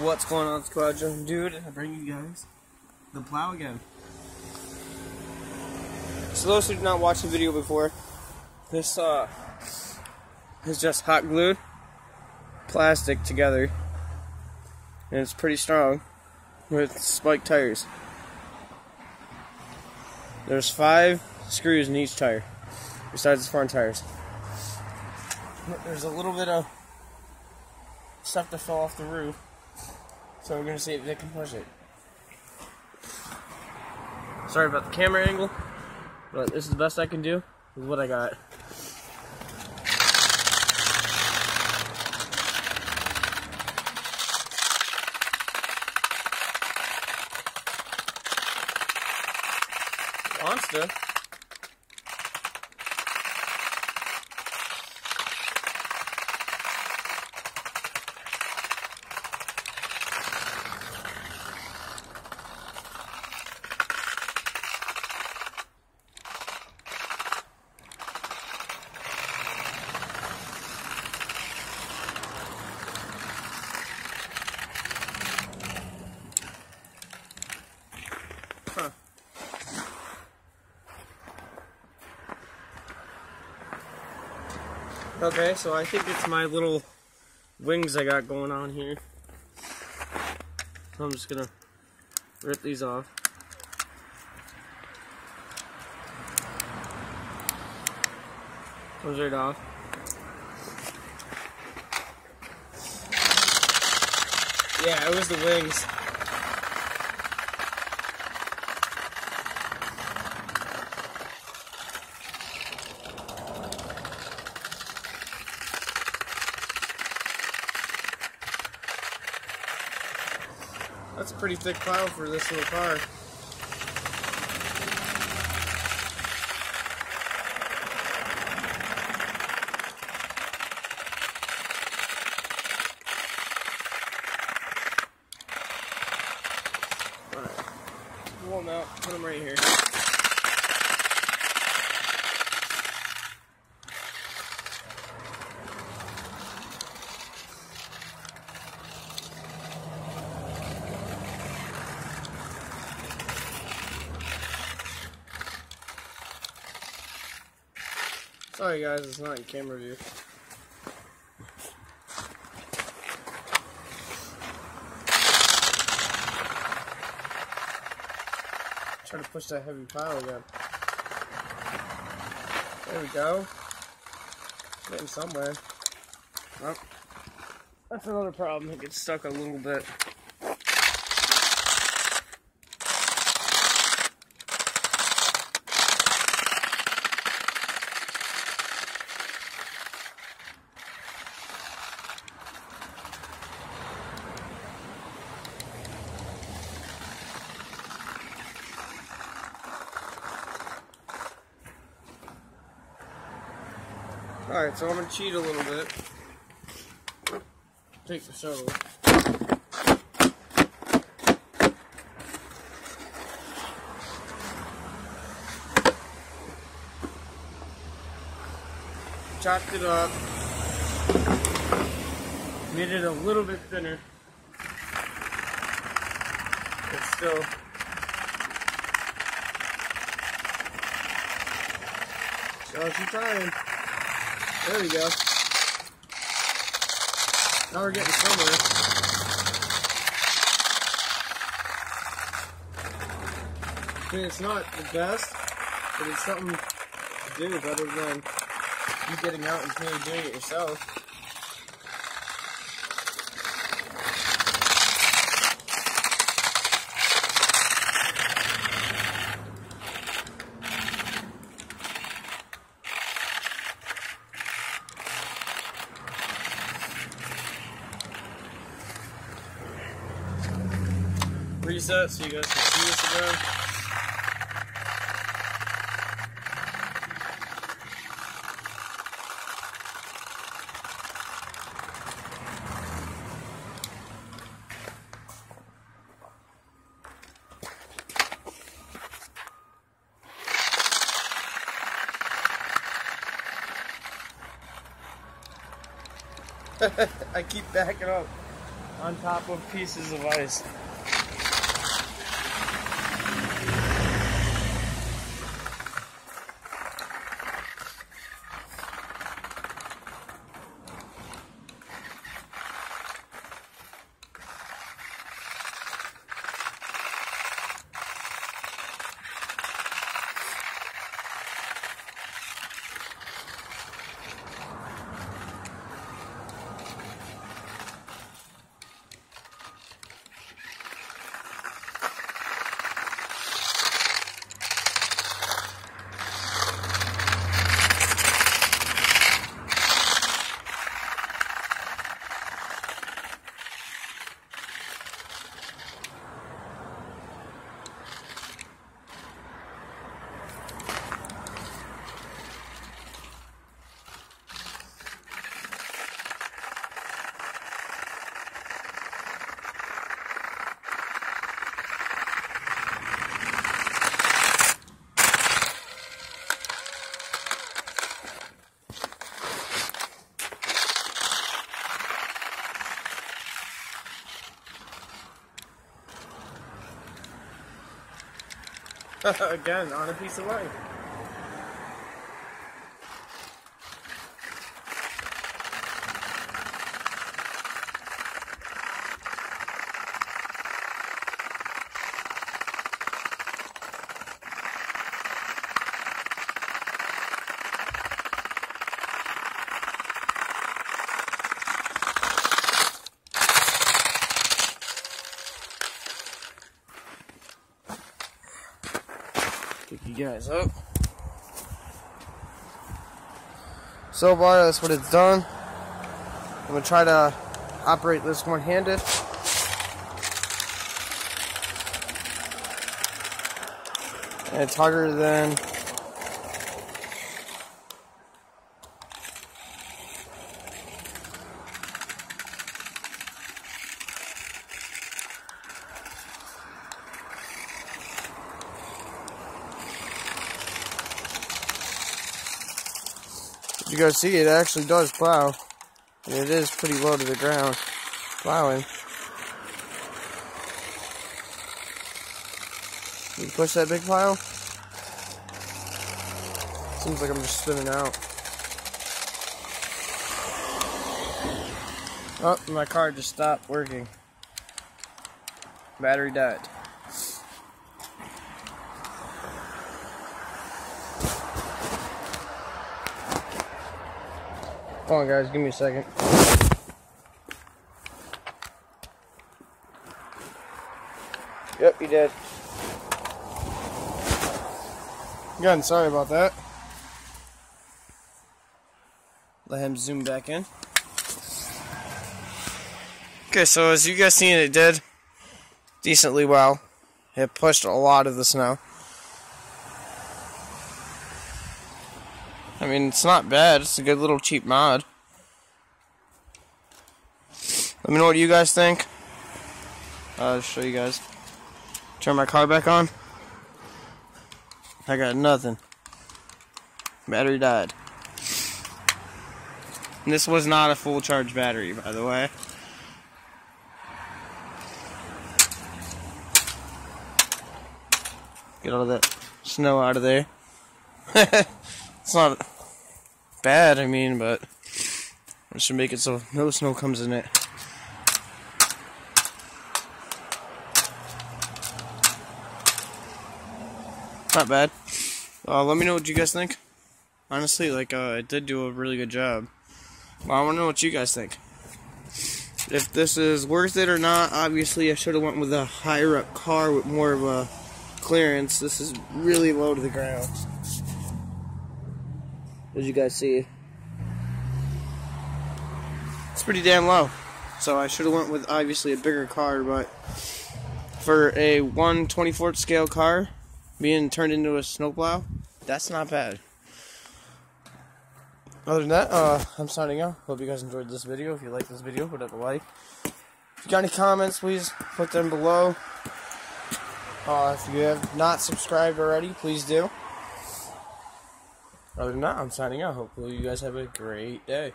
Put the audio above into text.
What's going on, Squadron? Dude, I bring you guys the plow again. So those who did not watch the video before, this uh is just hot glued plastic together. And it's pretty strong with spiked tires. There's five screws in each tire, besides the front tires. There's a little bit of stuff that fell off the roof. So we're gonna see if they can push it. Sorry about the camera angle, but this is the best I can do with what I got. Wants to. Huh. Okay, so I think it's my little wings I got going on here. So I'm just gonna rip these off. Comes right off. Yeah, it was the wings. That's a pretty thick pile for this little car. Alright. Pull them out, put them right here. Sorry guys, it's not in camera view. Try to push that heavy pile again. There we go. Getting somewhere. Well, that's another problem. It gets stuck a little bit. Alright, so I'm gonna cheat a little bit. Take the shovel. Chopped it up. Made it a little bit thinner. But still. In time. There we go. Now we're getting somewhere. I mean, it's not the best, but it's something to do better than you getting out and doing it yourself. Reset so you guys can see this again. I keep backing up. on top of pieces of ice. Again, on a piece of ice. Pick you guys up. So far, that's what it's done. I'm gonna try to operate this one-handed. And it's harder than you guys see, it actually does plow. And it is pretty low to the ground, plowing. You push that big pile? Seems like I'm just spinning out. Oh, my car just stopped working. Battery died. Hold on, guys. Give me a second. Yep, you did. Again, sorry about that. Let him zoom back in. Okay, so as you guys seen, it did decently well. It pushed a lot of the snow. I mean, it's not bad. It's a good little cheap mod. Let me know what you guys think. I'll show you guys. Turn my car back on. I got nothing. Battery died. And this was not a full charge battery, by the way. Get all of that snow out of there. it's not bad, I mean, but I should make it so no snow comes in it. Not bad. Uh, let me know what you guys think. Honestly, like, uh, it did do a really good job. I want to know what you guys think. If this is worth it or not, obviously I should have went with a higher up car with more of a clearance. This is really low to the ground. As you guys see. It's pretty damn low. So I should have went with obviously a bigger car, but for a 124th scale car being turned into a snowplow, that's not bad. Other than that, uh, I'm signing out. Hope you guys enjoyed this video. If you like this video, put up a like. If you got any comments, please put them below. Uh, if you have not subscribed already, please do. Other than that, I'm signing out. Hopefully, you guys have a great day.